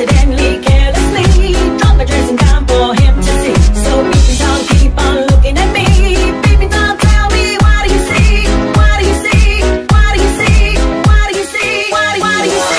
accidentally, carelessly my for him to see So keep on looking at me tell me, what do you see? What do you see? What do you see? What do you see? What do you see?